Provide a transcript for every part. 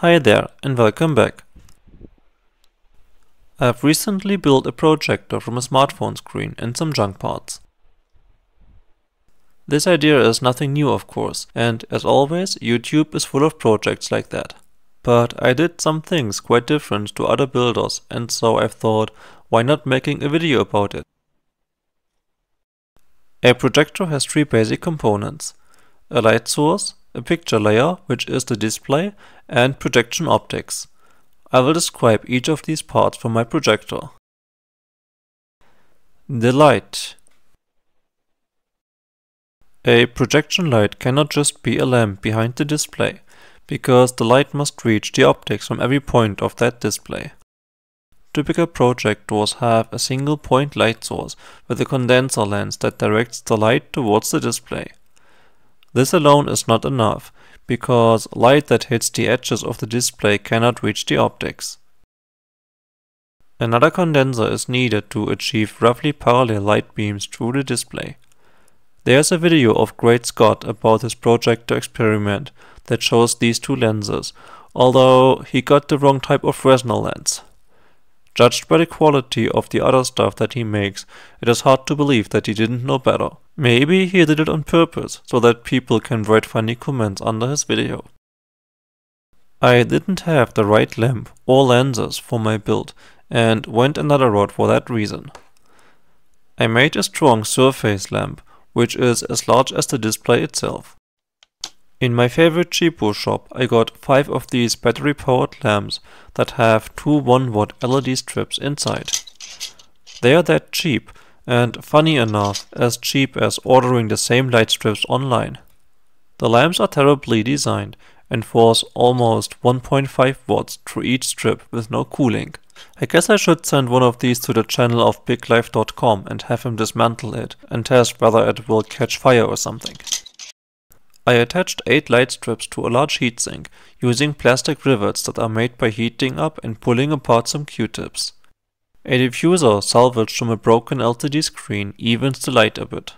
Hi there and welcome back. I've recently built a projector from a smartphone screen and some junk parts. This idea is nothing new of course, and as always, YouTube is full of projects like that. But I did some things quite different to other builders, and so I've thought, why not making a video about it? A projector has three basic components. A light source, a picture layer, which is the display, and projection optics. I will describe each of these parts for my projector. The light a projection light cannot just be a lamp behind the display, because the light must reach the optics from every point of that display. Typical projectors have a single point light source with a condenser lens that directs the light towards the display. This alone is not enough, because light that hits the edges of the display cannot reach the optics. Another condenser is needed to achieve roughly parallel light beams through the display. There's a video of Great Scott about his projector experiment that shows these two lenses, although he got the wrong type of Fresnel lens. Judged by the quality of the other stuff that he makes, it is hard to believe that he didn't know better. Maybe he did it on purpose, so that people can write funny comments under his video. I didn't have the right lamp or lenses for my build, and went another route for that reason. I made a strong surface lamp which is as large as the display itself. In my favorite cheapo shop I got 5 of these battery powered lamps that have two 1 watt LED strips inside. They are that cheap and funny enough as cheap as ordering the same light strips online. The lamps are terribly designed and force almost 1.5 watts through each strip with no cooling. I guess I should send one of these to the channel of bigclive.com and have him dismantle it and test whether it will catch fire or something. I attached 8 light strips to a large heatsink using plastic rivets that are made by heating up and pulling apart some q-tips. A diffuser salvaged from a broken LCD screen evens the light a bit.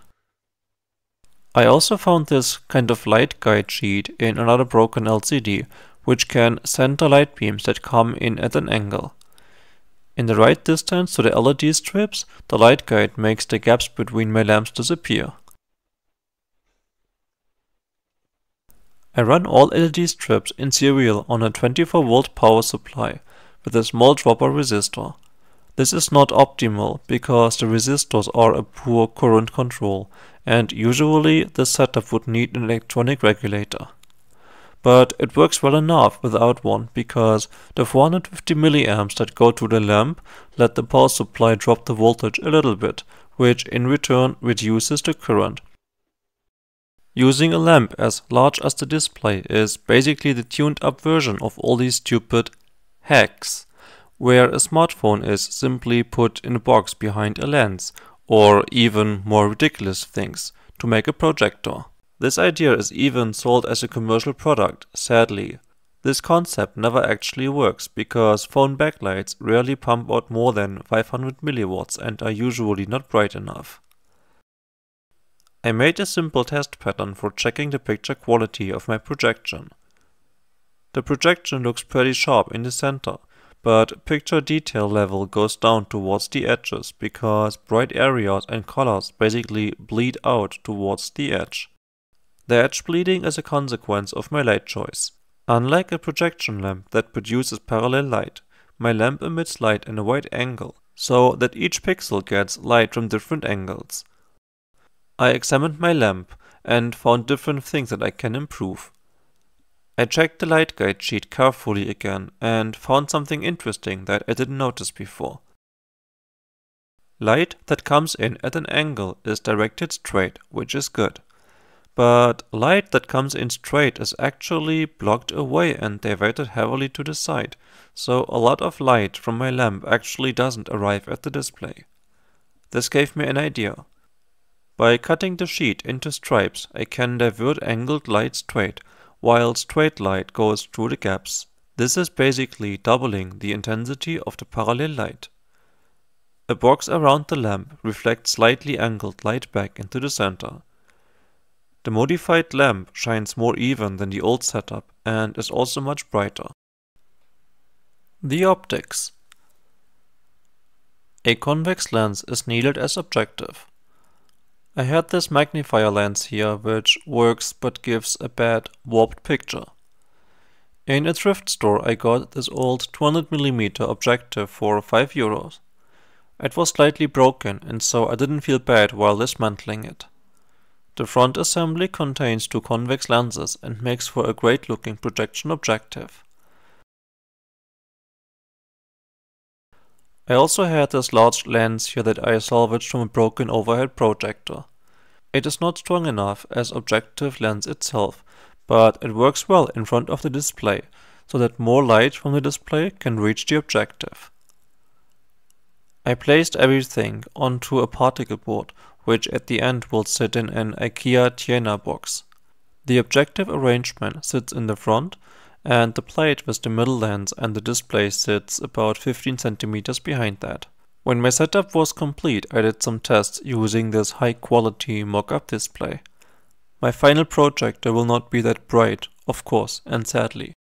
I also found this kind of light guide sheet in another broken LCD which can center light beams that come in at an angle. In the right distance to the LED strips, the light guide makes the gaps between my lamps disappear. I run all LED strips in serial on a 24 volt power supply with a small dropper resistor. This is not optimal because the resistors are a poor current control and usually the setup would need an electronic regulator but it works well enough without one because the 450 milliamps that go to the lamp let the power supply drop the voltage a little bit, which in return reduces the current. Using a lamp as large as the display is basically the tuned up version of all these stupid hacks, where a smartphone is simply put in a box behind a lens, or even more ridiculous things, to make a projector. This idea is even sold as a commercial product, sadly. This concept never actually works because phone backlights rarely pump out more than 500 milliwatts and are usually not bright enough. I made a simple test pattern for checking the picture quality of my projection. The projection looks pretty sharp in the center, but picture detail level goes down towards the edges because bright areas and colors basically bleed out towards the edge. The edge bleeding is a consequence of my light choice. Unlike a projection lamp that produces parallel light, my lamp emits light in a wide angle, so that each pixel gets light from different angles. I examined my lamp and found different things that I can improve. I checked the light guide sheet carefully again and found something interesting that I didn't notice before. Light that comes in at an angle is directed straight, which is good but light that comes in straight is actually blocked away and diverted heavily to the side, so a lot of light from my lamp actually doesn't arrive at the display. This gave me an idea. By cutting the sheet into stripes, I can divert angled light straight, while straight light goes through the gaps. This is basically doubling the intensity of the parallel light. A box around the lamp reflects slightly angled light back into the center. The modified lamp shines more even than the old setup and is also much brighter. The optics. A convex lens is needed as objective. I had this magnifier lens here which works but gives a bad warped picture. In a thrift store I got this old 200mm objective for 5 euros. It was slightly broken and so I didn't feel bad while dismantling it. The front assembly contains two convex lenses and makes for a great looking projection objective. I also had this large lens here that I salvaged from a broken overhead projector. It is not strong enough as objective lens itself, but it works well in front of the display, so that more light from the display can reach the objective. I placed everything onto a particle board, which at the end will sit in an IKEA Tjena box. The objective arrangement sits in the front, and the plate with the middle lens and the display sits about 15 centimeters behind that. When my setup was complete, I did some tests using this high quality mock-up display. My final projector will not be that bright, of course, and sadly.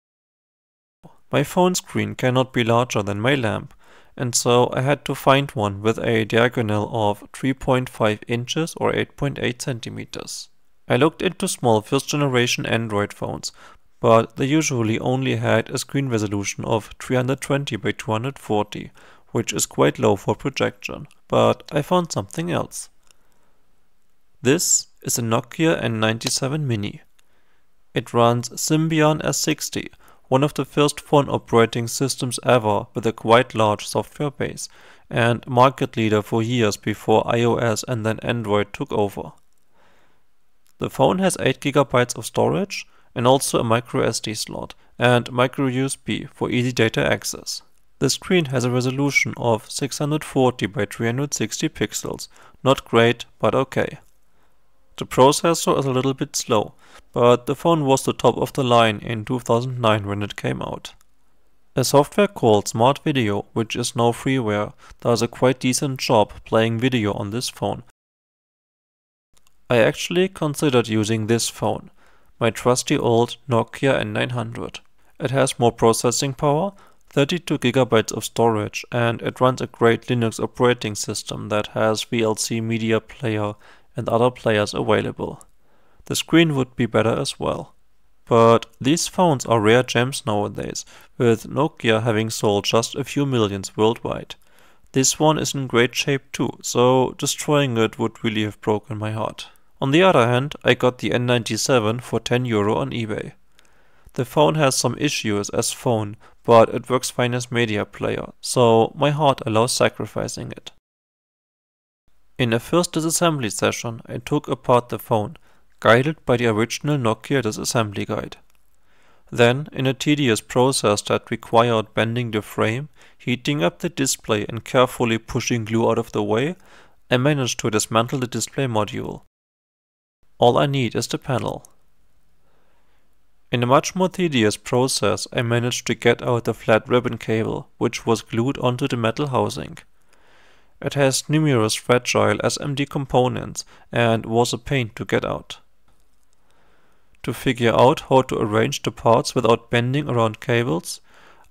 My phone screen cannot be larger than my lamp, and so I had to find one with a diagonal of 3.5 inches or 8.8 centimeters. I looked into small first generation Android phones, but they usually only had a screen resolution of 320 by 240, which is quite low for projection, but I found something else. This is a Nokia N97 Mini. It runs Symbian S60, one of the first phone operating systems ever with a quite large software base, and market leader for years before iOS and then Android took over. The phone has 8GB of storage and also a microSD slot and micro USB for easy data access. The screen has a resolution of 640 by 360 pixels, not great but okay. The processor is a little bit slow, but the phone was the top of the line in 2009 when it came out. A software called Smart Video, which is now freeware, does a quite decent job playing video on this phone. I actually considered using this phone, my trusty old Nokia N900. It has more processing power, 32GB of storage, and it runs a great Linux operating system that has VLC media player and other players available. The screen would be better as well. But these phones are rare gems nowadays, with Nokia having sold just a few millions worldwide. This one is in great shape too, so destroying it would really have broken my heart. On the other hand, I got the N97 for 10 euro on eBay. The phone has some issues as phone, but it works fine as media player, so my heart allows sacrificing it. In a first disassembly session, I took apart the phone, guided by the original Nokia disassembly guide. Then, in a tedious process that required bending the frame, heating up the display and carefully pushing glue out of the way, I managed to dismantle the display module. All I need is the panel. In a much more tedious process, I managed to get out the flat ribbon cable, which was glued onto the metal housing. It has numerous fragile SMD components and was a pain to get out. To figure out how to arrange the parts without bending around cables,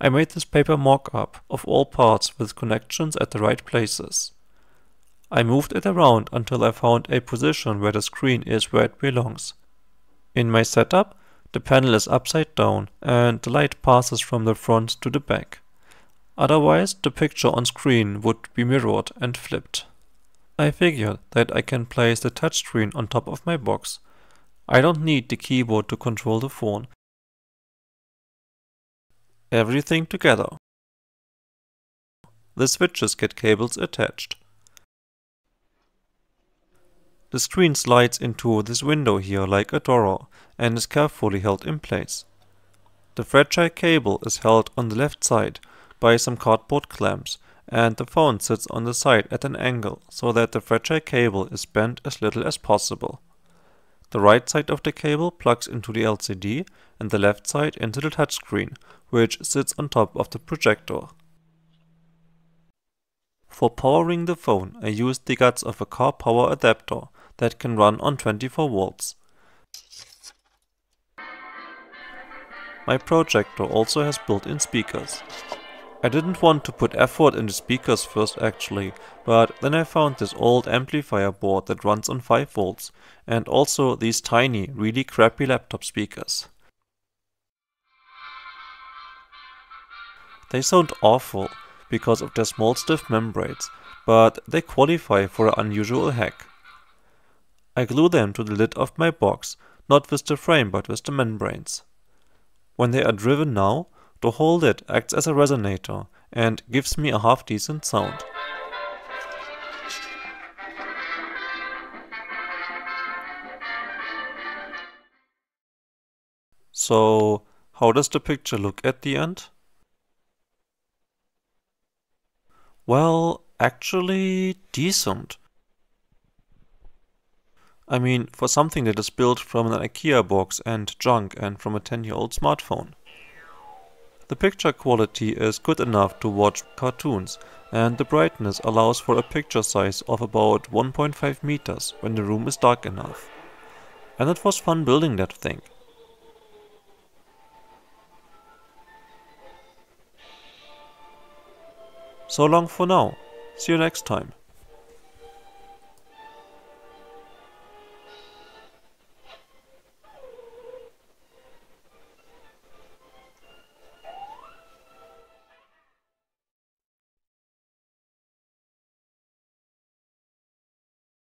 I made this paper mock-up of all parts with connections at the right places. I moved it around until I found a position where the screen is where it belongs. In my setup, the panel is upside down and the light passes from the front to the back. Otherwise, the picture on screen would be mirrored and flipped. I figured that I can place the touchscreen on top of my box. I don't need the keyboard to control the phone. Everything together. The switches get cables attached. The screen slides into this window here like a door and is carefully held in place. The fragile cable is held on the left side by some cardboard clamps, and the phone sits on the side at an angle so that the fragile cable is bent as little as possible. The right side of the cable plugs into the LCD and the left side into the touchscreen, which sits on top of the projector. For powering the phone, I used the guts of a car power adapter that can run on 24 volts. My projector also has built-in speakers. I didn't want to put effort into speakers first actually, but then I found this old amplifier board that runs on 5 volts and also these tiny, really crappy laptop speakers. They sound awful because of their small stiff membranes, but they qualify for an unusual hack. I glue them to the lid of my box, not with the frame but with the membranes. When they are driven now, the whole lid acts as a resonator and gives me a half decent sound. So, how does the picture look at the end? Well, actually decent. I mean, for something that is built from an IKEA box and junk and from a 10 year old smartphone. The picture quality is good enough to watch cartoons, and the brightness allows for a picture size of about 1.5 meters when the room is dark enough. And it was fun building that thing. So long for now. See you next time.